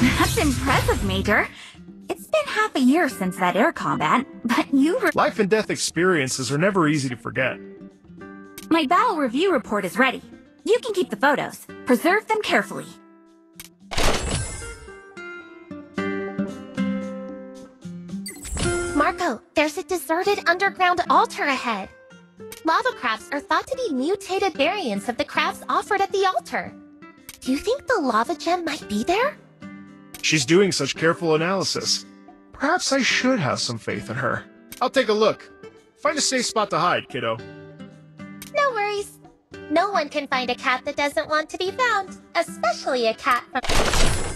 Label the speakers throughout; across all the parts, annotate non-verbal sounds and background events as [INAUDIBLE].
Speaker 1: That's impressive, Major. It's been half a year since that air combat, but you re-
Speaker 2: Life and death experiences are never easy to forget.
Speaker 1: My battle review report is ready. You can keep the photos. Preserve them carefully.
Speaker 3: Marco, there's a deserted underground altar ahead. Lava crabs are thought to be mutated variants of the crabs offered at the altar. Do you think the lava gem might be there?
Speaker 2: She's doing such careful analysis. Perhaps I should have some faith in her. I'll take a look. Find a safe spot to hide, kiddo.
Speaker 3: No worries. No one can find a cat that doesn't want to be found, especially a cat from...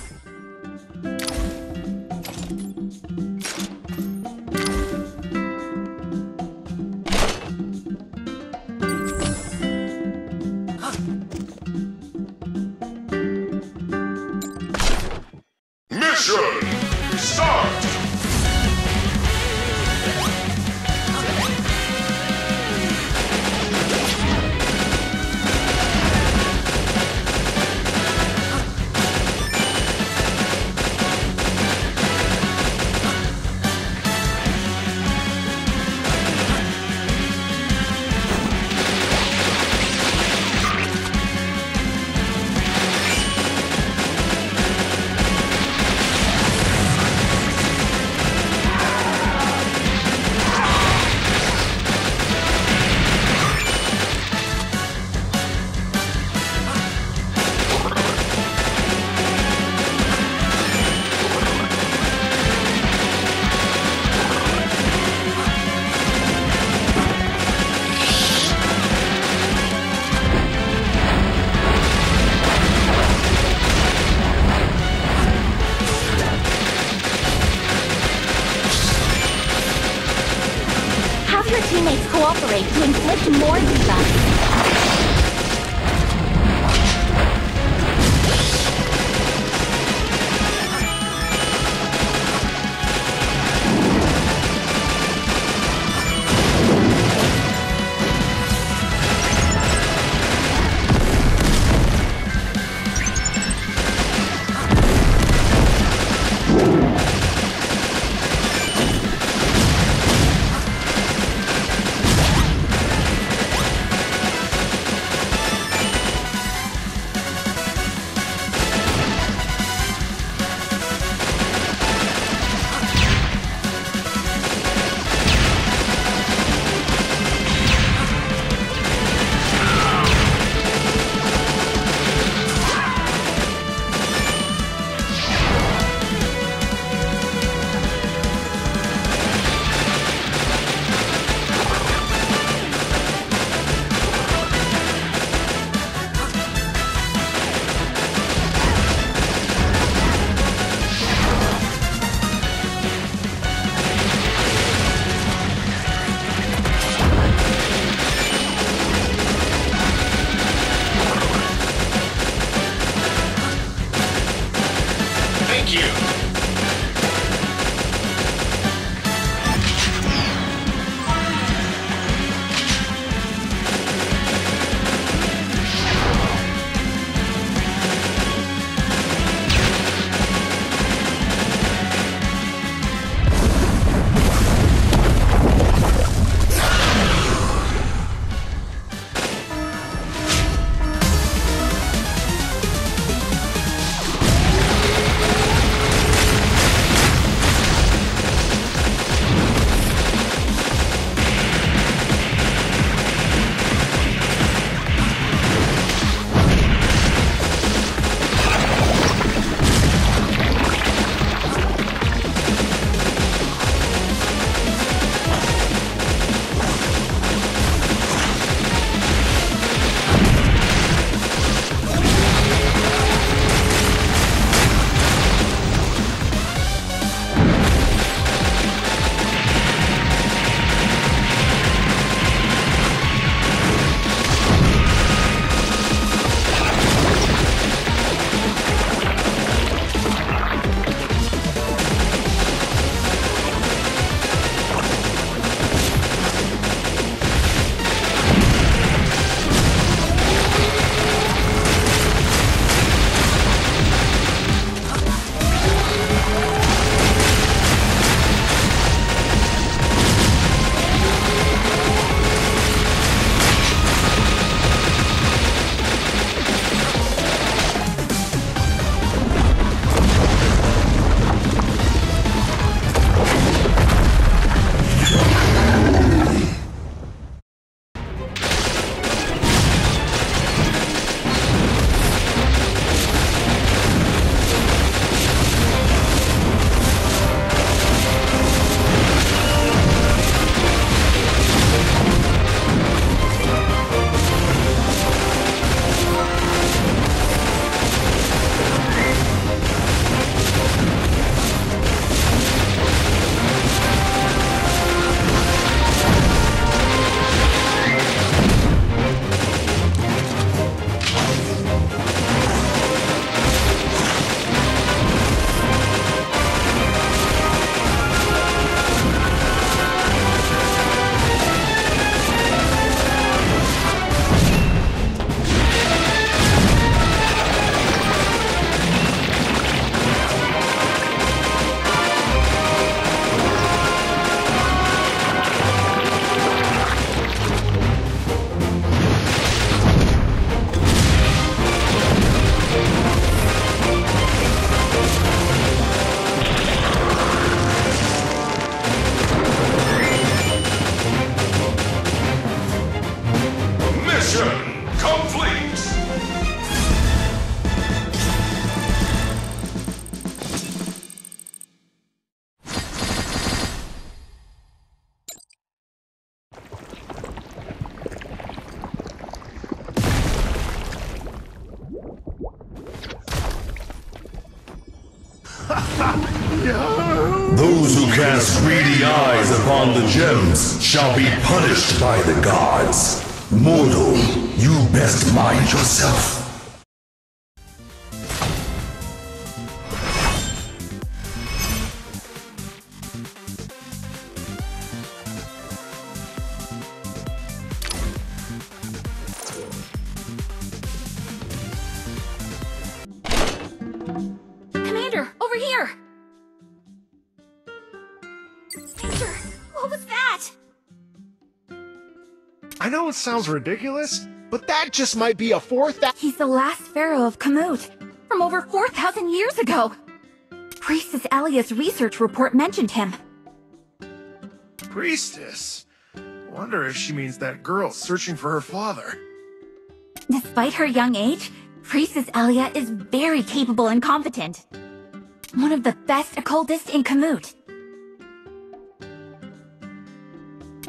Speaker 1: inflict more debuffs.
Speaker 4: Those who cast greedy eyes upon the gems shall be punished by the gods. Mortal, you best mind yourself.
Speaker 2: Know it sounds ridiculous, but that just might be a fourth. That
Speaker 1: He's the last pharaoh of Kamut, from over 4,000 years ago. Priestess Elia's research report mentioned him.
Speaker 2: priestess. Wonder if she means that girl searching for her father.
Speaker 1: Despite her young age, Priestess Elia is very capable and competent. One of the best occultists in Kamut.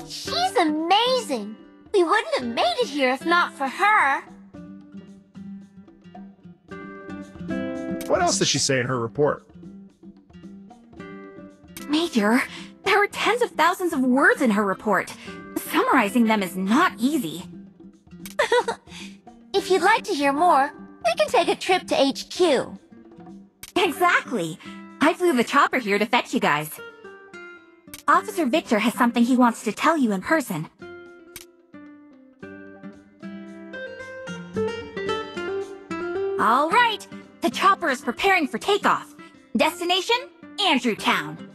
Speaker 3: She's amazing! We wouldn't have made it here if not for her.
Speaker 2: What else did she say in her report?
Speaker 1: Major, there are tens of thousands of words in her report. Summarizing them is not easy. [LAUGHS]
Speaker 3: If you'd like to hear more, we can take a trip to HQ.
Speaker 1: Exactly. I flew the chopper here to fetch you guys. Officer Victor has something he wants to tell you in person. All right, the chopper is preparing for takeoff. Destination, Andrew Town.